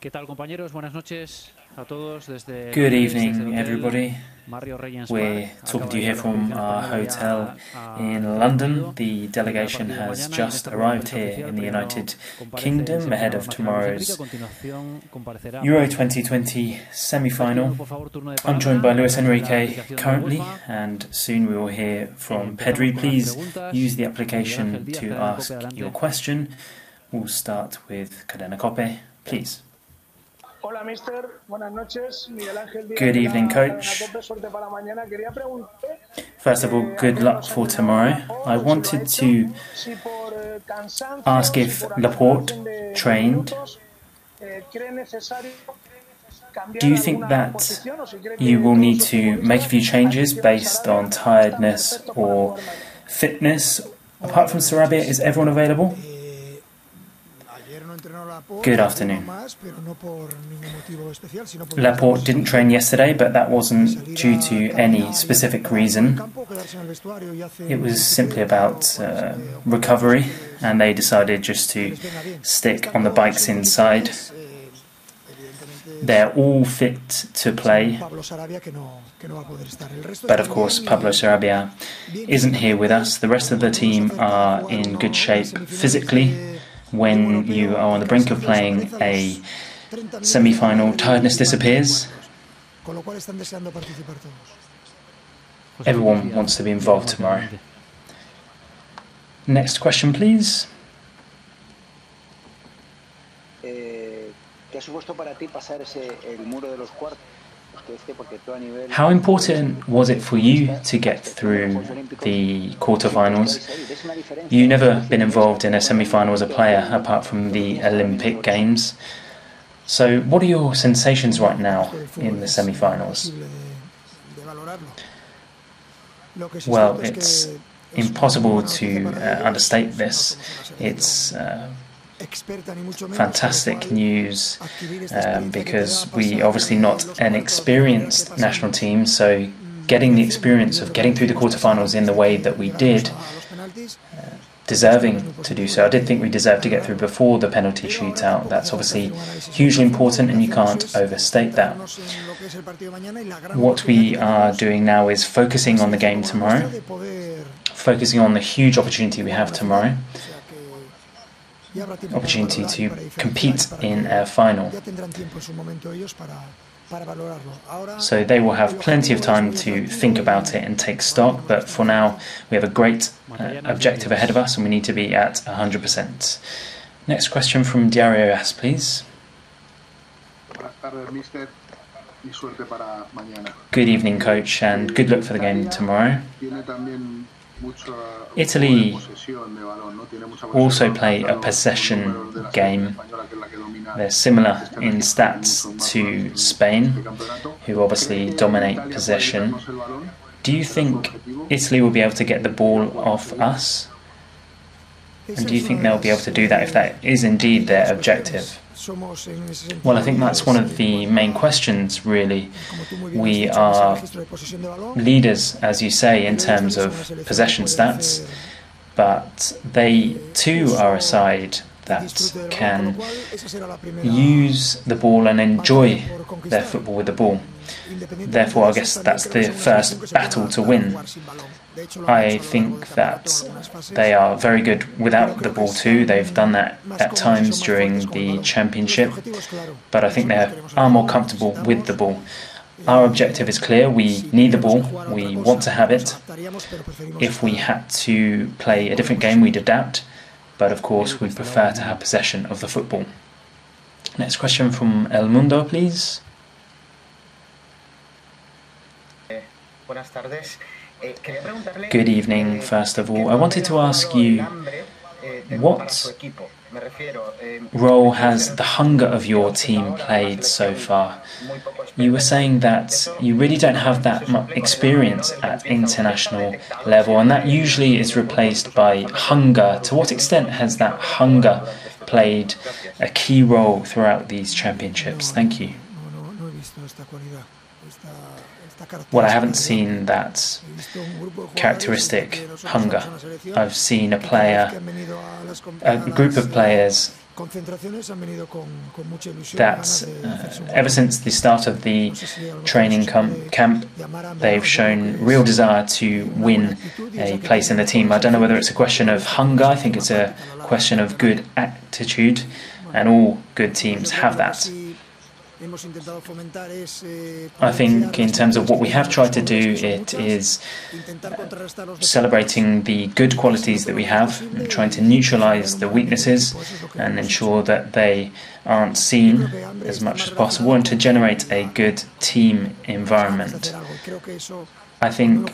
Good evening, everybody. We're talking to you here from our hotel in London. The delegation has just arrived here in the United Kingdom ahead of tomorrow's Euro 2020 semi final. I'm joined by Luis Enrique currently, and soon we will hear from Pedri. Please use the application to ask your question. We'll start with Cadena Cope, please. Hola, mister. Buenas noches. Miguel Ángel. Good evening, coach. First of all, good luck for tomorrow. I wanted to ask if Laporte trained. Do you think that you will need to make a few changes based on tiredness or fitness? Apart from Sarabia, is everyone available? Good afternoon. Laporte didn't train yesterday, but that wasn't due to any specific reason. It was simply about uh, recovery, and they decided just to stick on the bikes inside. They're all fit to play. But of course, Pablo Sarabia isn't here with us. The rest of the team are in good shape physically when you are on the brink of playing a semi final, tiredness disappears. Everyone wants to be involved tomorrow. Next question, please. Eh, how important was it for you to get through the quarterfinals? You've never been involved in a semi final as a player apart from the Olympic Games. So, what are your sensations right now in the semi finals? Well, it's impossible to uh, understate this. It's uh, fantastic news um, because we obviously not an experienced national team, so getting the experience of getting through the quarterfinals in the way that we did, uh, deserving to do so. I did think we deserved to get through before the penalty shootout. That's obviously hugely important, and you can't overstate that. What we are doing now is focusing on the game tomorrow, focusing on the huge opportunity we have tomorrow opportunity to compete in a final. So they will have plenty of time to think about it and take stock, but for now we have a great uh, objective ahead of us and we need to be at 100%. Next question from Diario As, please. Good evening, coach, and good luck for the game tomorrow. Italy also play a possession game. They're similar in stats to Spain, who obviously dominate possession. Do you think Italy will be able to get the ball off us? And do you think they'll be able to do that if that is indeed their objective? Well, I think that's one of the main questions, really. We are leaders, as you say, in terms of possession stats, but they too are a side that can use the ball and enjoy their football with the ball. Therefore, I guess that's the first battle to win. I think that they are very good without the ball too. They've done that at times during the championship, but I think they are more comfortable with the ball. Our objective is clear. We need the ball. We want to have it. If we had to play a different game, we'd adapt. But of course, we prefer to have possession of the football. Next question from El Mundo, please. Buenas tardes. Good evening, first of all. I wanted to ask you what role has the hunger of your team played so far? You were saying that you really don't have that much experience at international level, and that usually is replaced by hunger. To what extent has that hunger played a key role throughout these championships? Thank you. Well, I haven't seen that characteristic hunger. I've seen a player, a group of players that uh, ever since the start of the training camp, they've shown real desire to win a place in the team. I don't know whether it's a question of hunger, I think it's a question of good attitude, and all good teams have that. I think in terms of what we have tried to do, it is uh, celebrating the good qualities that we have, and trying to neutralize the weaknesses and ensure that they aren't seen as much as possible, and to generate a good team environment. I think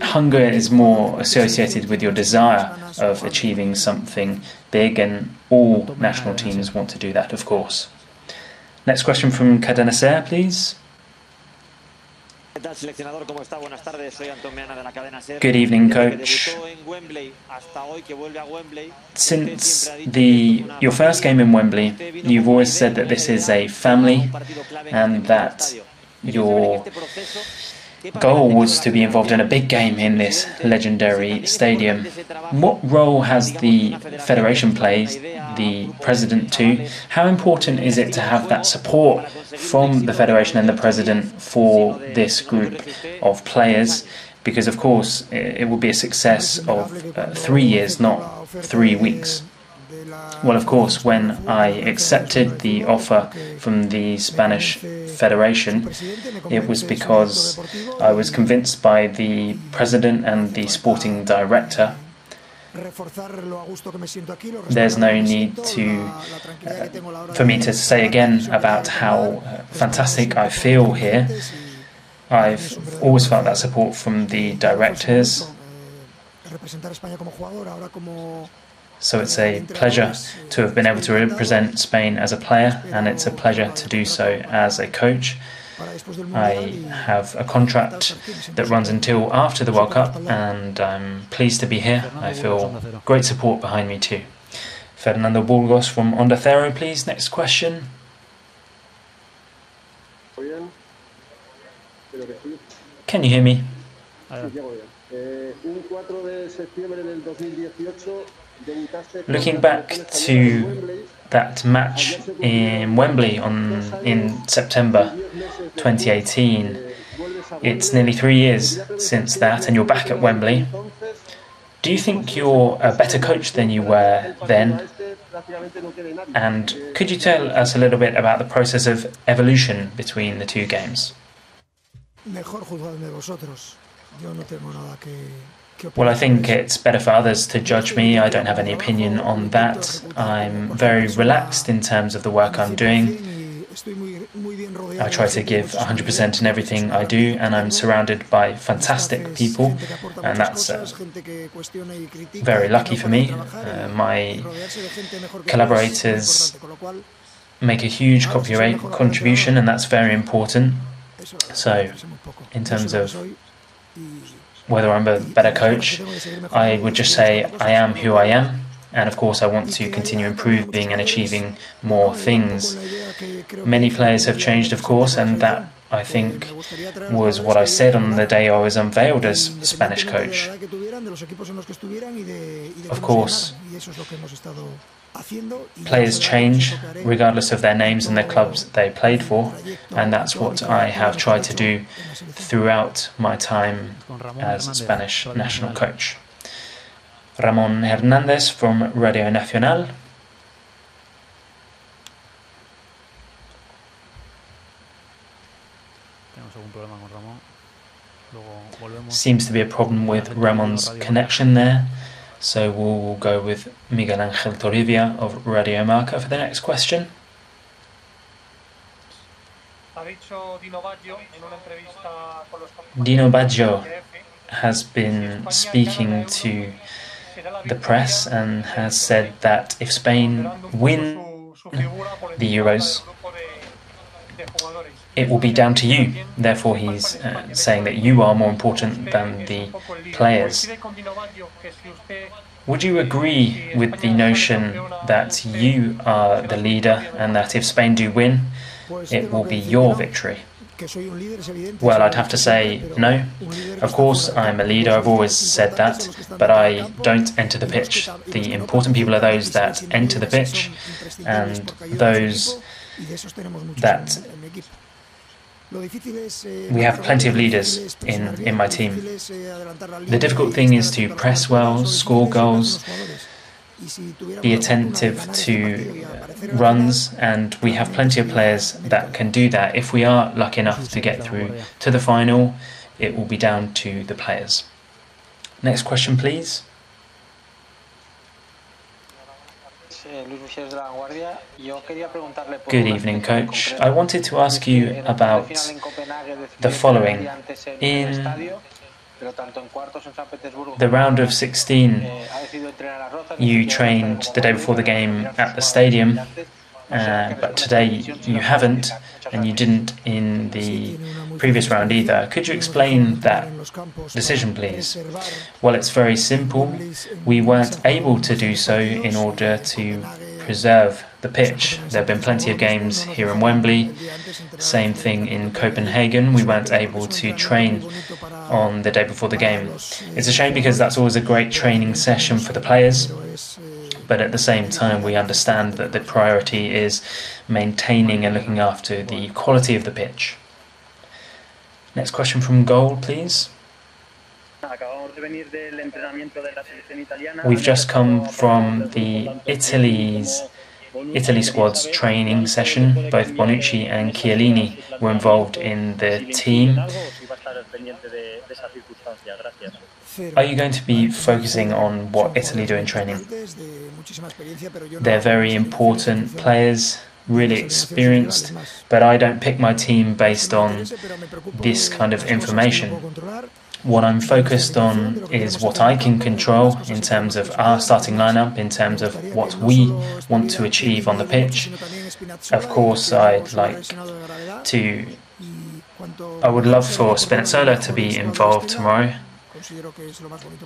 hunger is more associated with your desire of achieving something big, and all national teams want to do that, of course. Next question from Cadena Ser, please. Good evening, coach. Since the your first game in Wembley, you've always said that this is a family and that your goal was to be involved in a big game in this legendary stadium. What role has the federation played, the president too? How important is it to have that support from the federation and the president for this group of players? Because of course it will be a success of uh, three years, not three weeks. Well, of course, when I accepted the offer from the Spanish Federation, it was because I was convinced by the president and the sporting director there's no need to uh, for me to say again about how uh, fantastic I feel here. I've always felt that support from the directors. So it's a pleasure to have been able to represent Spain as a player, and it's a pleasure to do so as a coach. I have a contract that runs until after the World Cup, and I'm pleased to be here. I feel great support behind me too. Fernando Burgos from Onda Cero, please. Next question. Can you hear me? Looking back to that match in Wembley on in September 2018, it's nearly three years since that, and you're back at Wembley. Do you think you're a better coach than you were then? And could you tell us a little bit about the process of evolution between the two games? Well, I think it's better for others to judge me. I don't have any opinion on that. I'm very relaxed in terms of the work I'm doing. I try to give 100% in everything I do, and I'm surrounded by fantastic people, and that's uh, very lucky for me. Uh, my collaborators make a huge copyright contribution, and that's very important. So, in terms of whether I'm a better coach, I would just say I am who I am. And of course, I want to continue improving and achieving more things. Many players have changed, of course, and that I think was what I said on the day I was unveiled as Spanish coach. Of course, players change regardless of their names and the clubs they played for, and that's what I have tried to do throughout my time as Spanish national coach. Ramon Hernandez from Radio Nacional. Seems to be a problem with Ramon's connection there. So we'll go with Miguel Angel Toribia of Radio Marca for the next question. Dino Baggio has been speaking to the press and has said that if Spain win the Euros, it will be down to you. Therefore, he's uh, saying that you are more important than the players. Would you agree with the notion that you are the leader and that if Spain do win, it will be your victory? Well, I'd have to say no. Of course, I'm a leader, I've always said that, but I don't enter the pitch. The important people are those that enter the pitch and those that we have plenty of leaders in, in my team. The difficult thing is to press well, score goals, be attentive to runs, and we have plenty of players that can do that. If we are lucky enough to get through to the final, it will be down to the players. Next question, please. Good evening, Coach. I wanted to ask you about the following. In the round of 16, you trained the day before the game at the stadium, uh, but today you haven't, and you didn't in the previous round either. Could you explain that decision, please? Well, it's very simple. We weren't able to do so in order to preserve the pitch. There have been plenty of games here in Wembley. Same thing in Copenhagen. We weren't able to train on the day before the game. It's a shame because that's always a great training session for the players. But at the same time, we understand that the priority is maintaining and looking after the quality of the pitch. Next question from Goal, please. We've just come from the Italy's Italy squad's training session. Both Bonucci and Chiellini were involved in the team. Are you going to be focusing on what Italy do in training? They're very important players, really experienced, but I don't pick my team based on this kind of information. What I'm focused on is what I can control in terms of our starting lineup, in terms of what we want to achieve on the pitch. Of course, I'd like to. I would love for Spinazzola to be involved tomorrow,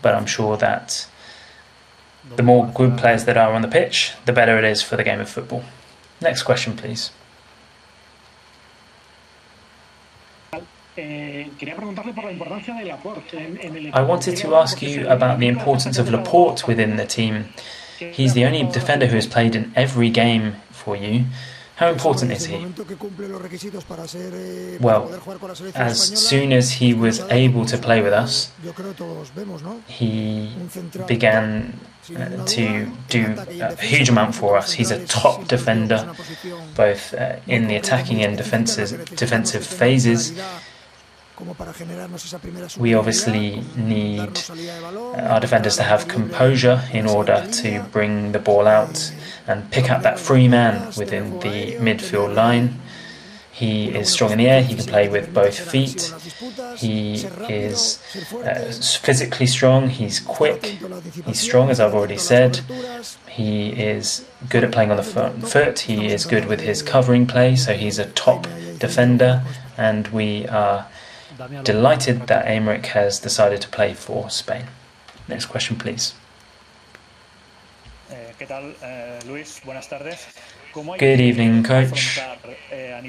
but I'm sure that the more good players that are on the pitch, the better it is for the game of football. Next question, please. Eh, I wanted to ask you about the importance of Laporte within the team. He's the only defender who has played in every game for you. How important is he? Well, as soon as he was able to play with us, he began uh, to do a huge amount for us. He's a top defender, both uh, in the attacking and defensive, defensive phases. We obviously need our defenders to have composure in order to bring the ball out and pick up that free man within the midfield line. He is strong in the air, he can play with both feet, he is uh, physically strong, he's quick, he's strong, as I've already said. He is good at playing on the front foot, he is good with his covering play, so he's a top defender, and we are delighted that Aymeric has decided to play for Spain. Next question, please. Eh, eh, Good evening, coach. Eh,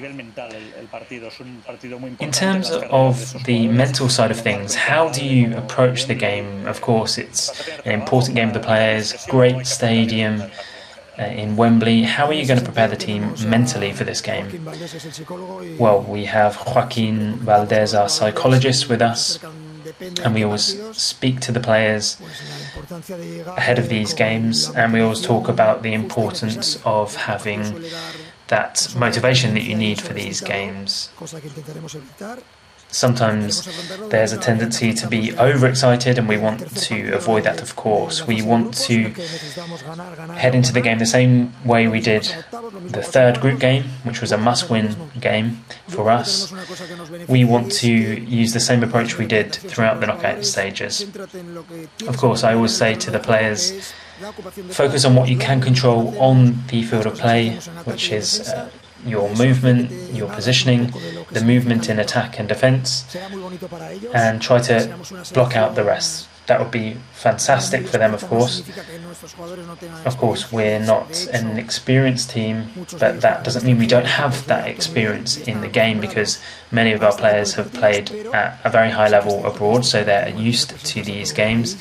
In terms of the mental side of things, how do you approach the game? Of course, it's an important game for the players, great stadium, uh, in Wembley. How are you going to prepare the team mentally for this game? Well, we have Joaquin Valdés, our psychologist, with us, and we always speak to the players ahead of these games, and we always talk about the importance of having that motivation that you need for these games sometimes there's a tendency to be overexcited, and we want to avoid that, of course. We want to head into the game the same way we did the third group game, which was a must win game for us. We want to use the same approach we did throughout the knockout stages. Of course, I always say to the players, focus on what you can control on the field of play, which is uh, your movement, your positioning, the movement in attack and defence, and try to block out the rest. that would be fantastic for them, of course. Of course, we're not an experienced team, but that doesn't mean we don't have that experience in the game because many of our players have played at a very high level abroad, so they're used to these games.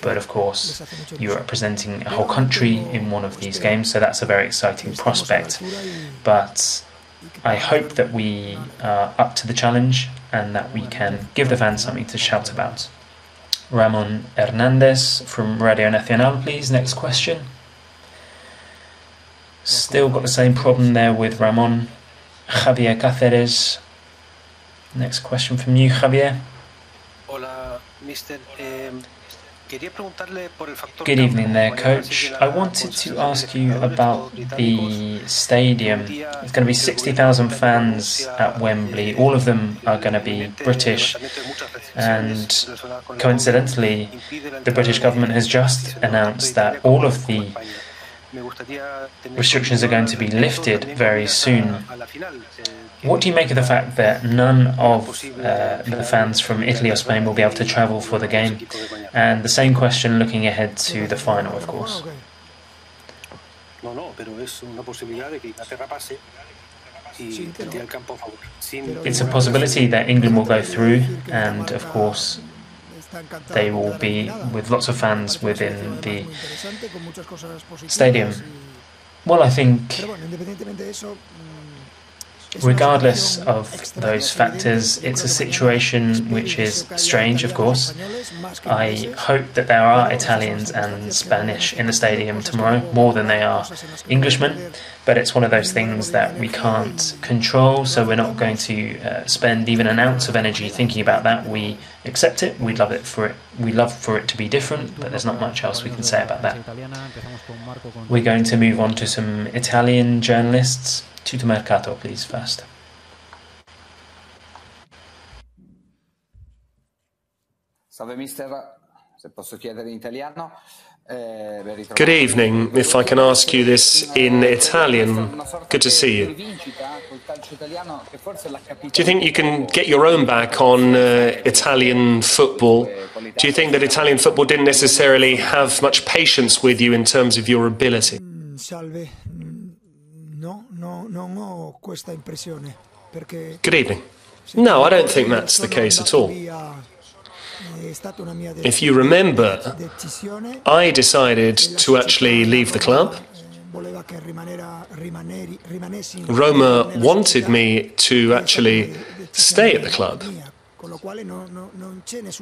But of course, you're representing a whole country in one of these games, so that's a very exciting prospect. But I hope that we are up to the challenge and that we can give the fans something to shout about. Ramon Hernandez from Radio Nacional, please. Next question. Still got the same problem there with Ramon. Javier Cáceres. Next question from you, Javier. Hola, Mr. Um, Good evening there, Coach. I wanted to ask you about the stadium. It's going to be 60,000 fans at Wembley. All of them are going to be British. And coincidentally, the British government has just announced that all of the restrictions are going to be lifted very soon. What do you make of the fact that none of uh, the fans from Italy or Spain will be able to travel for the game? And the same question looking ahead to the final, of course. It's a possibility that England will go through, and of course, they will be with lots of fans within the stadium. Well, I think Regardless of those factors, it's a situation which is strange, of course. I hope that there are Italians and Spanish in the stadium tomorrow, more than they are Englishmen, but it's one of those things that we can't control, so we're not going to uh, spend even an ounce of energy thinking about that. We accept it, we love it for it, we love for it to be different, but there's not much else we can say about that. We're going to move on to some Italian journalists. Mercato, please, first. Salve mister, se posso chiedere in italiano. Eh, Good evening. If I can ask you this in Italian, good to see you. Do you think you can get your own back on uh, Italian football? Do you think that Italian football didn't necessarily have much patience with you in terms of your ability? Mm, salve. No, no, non ho questa impressione. Perché Good evening. No, I don't think that's the case at all. If you remember, I decided to actually leave the club. Roma wanted me to actually stay at the club,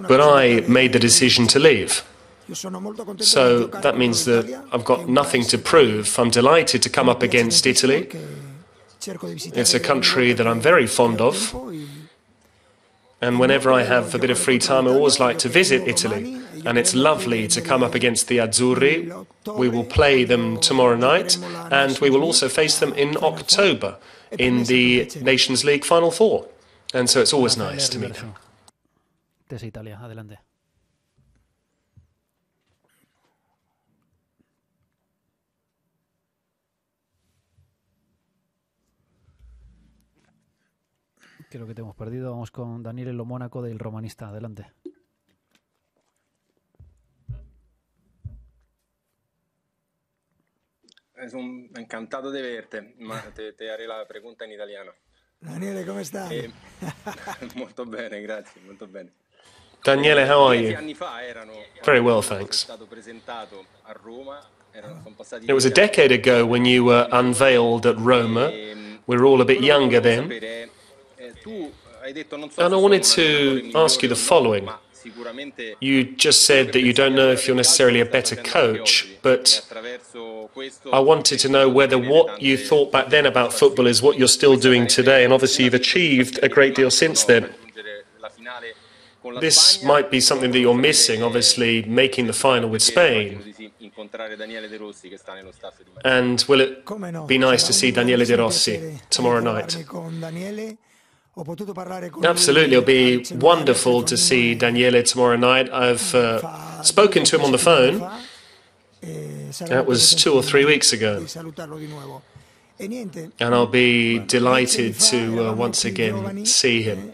but I made the decision to leave. So that means that I've got nothing to prove. I'm delighted to come up against Italy. It's a country that I'm very fond of. And whenever I have a bit of free time, I always like to visit Italy. And it's lovely to come up against the Azzurri. We will play them tomorrow night, and we will also face them in October in the Nations League Final Four. And so it's always nice to meet them. Creo que te hemos perdido. Vamos con Daniel Lo Mónaco del Romanista. Adelante. Es un encantado de verte, te, te, haré la pregunta en italiano. Daniele, come stai? Eh, molto bene, grazie, molto bene. Daniele, how are you? Very well, thanks. It was a decade ago when you were unveiled at Roma. We were all a bit younger then. And I wanted to ask you the following. You just said that you don't know if you're necessarily a better coach, but I wanted to know whether what you thought back then about football is what you're still doing today, and obviously you've achieved a great deal since then. This might be something that you're missing, obviously, making the final with Spain. And will it be nice to see Daniele De Rossi tomorrow night? Absolutely, it'll be wonderful to see Daniele tomorrow night. I've uh, spoken to him on the phone. That was two or three weeks ago. And I'll be delighted to uh, once again see him.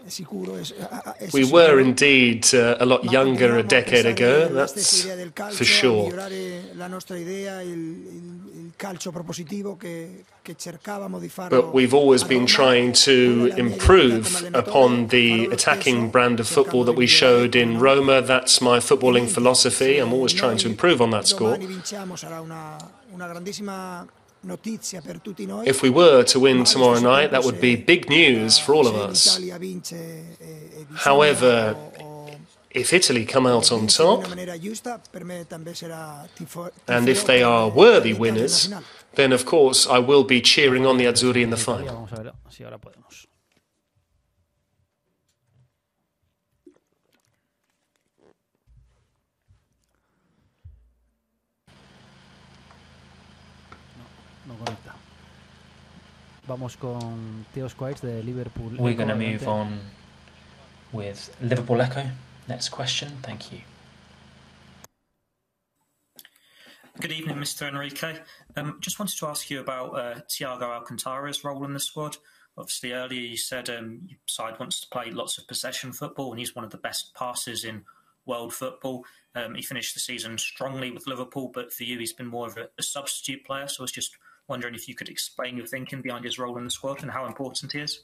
We were indeed uh, a lot younger a decade ago, that's for sure. But we've always been trying to improve upon the attacking brand of football that we showed in Roma. That's my footballing philosophy. I'm always trying to improve on that score. If we were to win tomorrow night, that would be big news for all of us. However, if Italy come out on top, and if they are worthy winners, then of course I will be cheering on the Azzurri in the final. Vamos con Theo Squires de Liverpool. We're going to move on with Liverpool Echo. Next question. Thank you. Good evening, Mr. Enrique. Um, just wanted to ask you about uh, Thiago Alcantara's role in the squad. Obviously, earlier you said um, your side wants to play lots of possession football, and he's one of the best passers in world football. Um, he finished the season strongly with Liverpool, but for you, he's been more of a, a substitute player. So I was just wondering if you could explain your thinking behind his role in the squad and how important he is.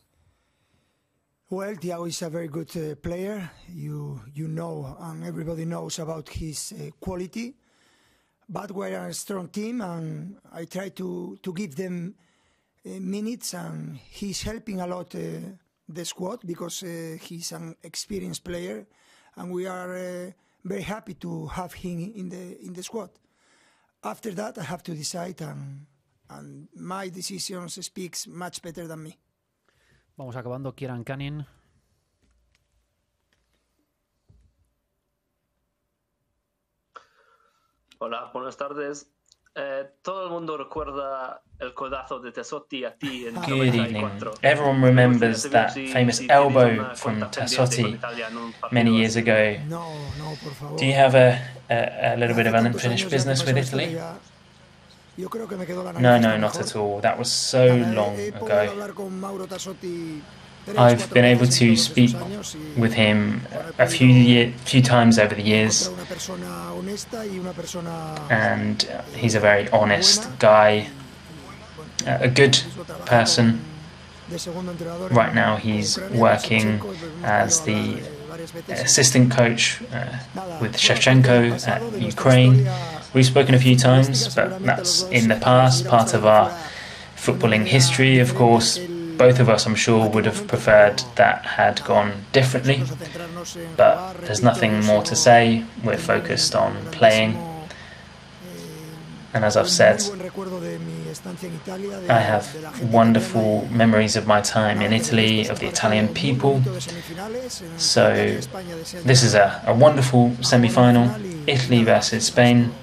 Well, Thiago is a very good uh, player. You you know, and everybody knows about his uh, quality. But we're a strong team, and I try to to give them uh, minutes, and he's helping a lot uh, the squad because uh, he's an experienced player, and we are uh, very happy to have him in the in the squad. After that, I have to decide and and my decisions speaks much better than me. Vamos acabando. Kieran Canning. Hola, buenas tardes. Eh, todo el mundo recuerda el codazo de Tassotti a ti en Good evening. Everyone remembers that famous elbow from Tassotti many years ago. Do you have a, a, a little bit of unfinished business with Italy? No, no, not at all. That was so long ago. I've been able to speak with him a few year, few times over the years, and he's a very honest guy, a good person. Right now, he's working as the assistant coach uh, with Shevchenko at Ukraine. We've spoken a few times, but that's in the past, part of our footballing history, of course. Both of us, I'm sure, would have preferred that had gone differently, but there's nothing more to say. We're focused on playing. And as I've said, I have wonderful memories of my time in Italy, of the Italian people. So, this is a, a wonderful semi final Italy versus Spain.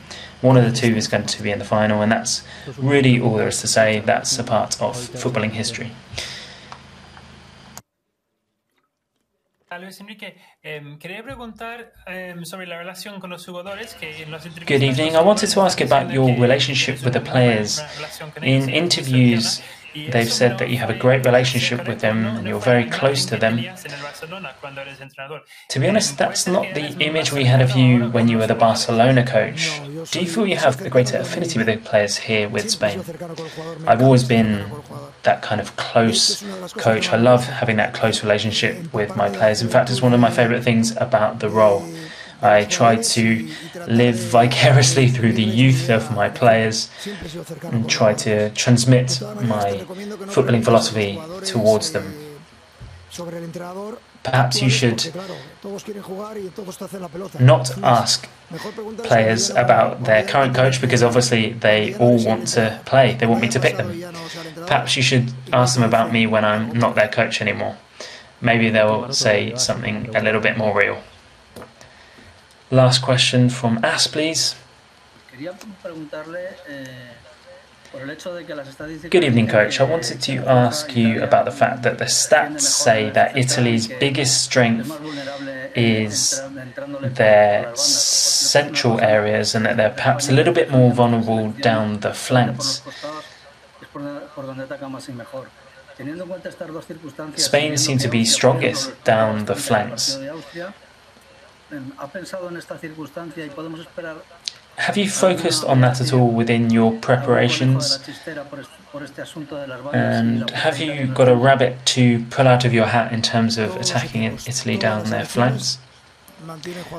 One of the two is going to be in the final, and that's really all there is to say. That's a part of footballing history. Good evening. I wanted to ask about your relationship with the players. In interviews, they've said that you have a great relationship with them and you're very close to them. To be honest, that's not the image we had of you when you were the Barcelona coach. Do you feel you have a greater affinity with the players here with Spain? I've always been that kind of close coach. I love having that close relationship with my players. In fact, it's one of my favourite things about the role. I try to live vicariously through the youth of my players and try to transmit my footballing philosophy towards them. Perhaps you should not ask players about their current coach because obviously they all want to play. They want me to pick them. Perhaps you should ask them about me when I'm not their coach anymore. Maybe they'll say something a little bit more real. Last question from As, please. Good evening, coach. I wanted to ask you about the fact that the stats say that Italy's biggest strength is their central areas and that they're perhaps a little bit more vulnerable down the flanks. Spain seem to be strongest down the flanks. Have you focused on that at all within your preparations? And have you got a rabbit to pull out of your hat in terms of attacking Italy down their flanks?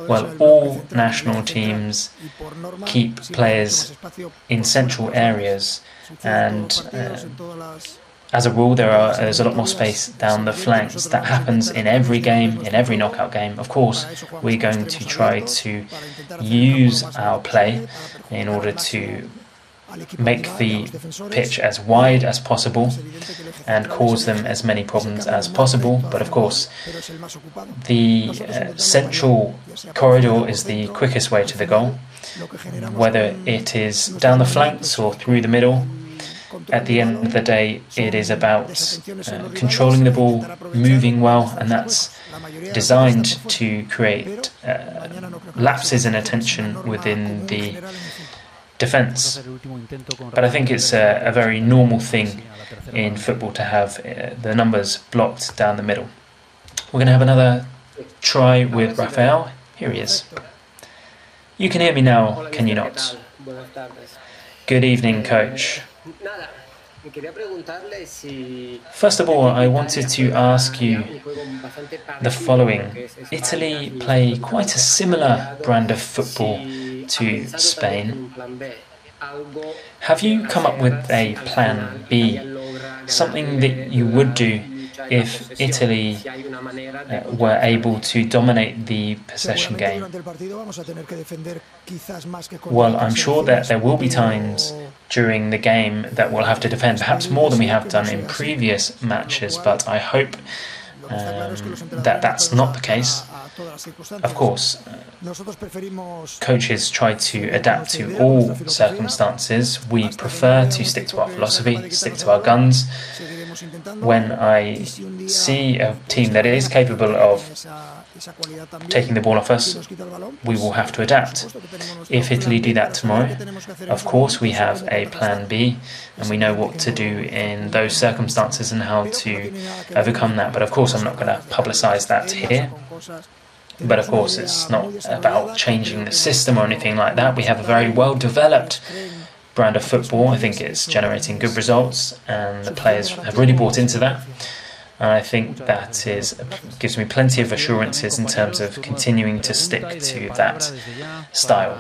Well, all national teams keep players in central areas, and uh, as a rule, there are there's a lot more space down the flanks. That happens in every game, in every knockout game. Of course, we're going to try to use our play in order to make the pitch as wide as possible and cause them as many problems as possible. But of course, the uh, central corridor is the quickest way to the goal, whether it is down the flanks or through the middle at the end of the day, it is about uh, controlling the ball, moving well, and that's designed to create uh, lapses in attention within the defence. But I think it's a, a, very normal thing in football to have uh, the numbers blocked down the middle. We're going to have another try with Rafael. Here he is. You can hear me now, can you not? Good evening, coach. First of all, I wanted to ask you the following. Italy play quite a similar brand of football to Spain. Have you come up with a plan B, something that you would do if Italy uh, were able to dominate the possession game? Well, I'm sure that there will be times during the game that we'll have to defend, perhaps more than we have done in previous matches, but I hope um, that that's not the case. Of course, uh, coaches try to adapt to all circumstances. We prefer to stick to our philosophy, stick to our guns. When I see a team that is capable of taking the ball off us, we will have to adapt. If Italy do that tomorrow, of course we have a plan B and we know what to do in those circumstances and how to overcome that. But of course, I'm not going to publicize that here. But of course, it's not about changing the system or anything like that. We have a very well developed brand of football. I think it's generating good results, and the players have really bought into that. And I think that is gives me plenty of assurances in terms of continuing to stick to that style.